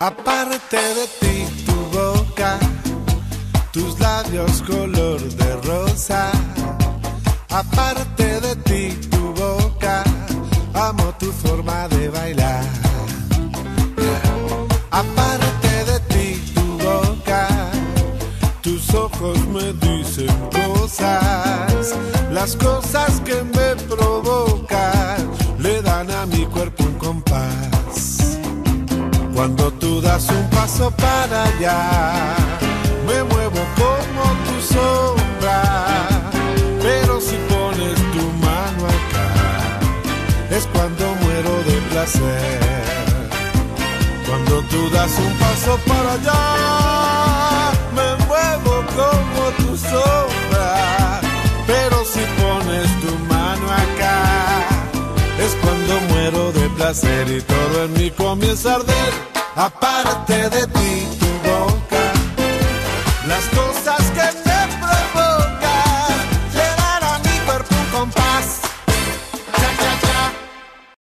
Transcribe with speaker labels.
Speaker 1: Aparte de ti, tu boca, tus labios color de rosa. Aparte de ti, tu boca, amo tu forma de bailar. Aparte de ti, tu boca, tus ojos me dicen cosas. Las cosas que me provocan le dan a mi cuerpo un compás. Cuando tú das un paso para allá, me muevo como tu sombra. Pero si pones tu mano acá, es cuando muero de placer. Cuando tú das un paso para allá, placer y todo en mí comienza a arder. Aparte de ti,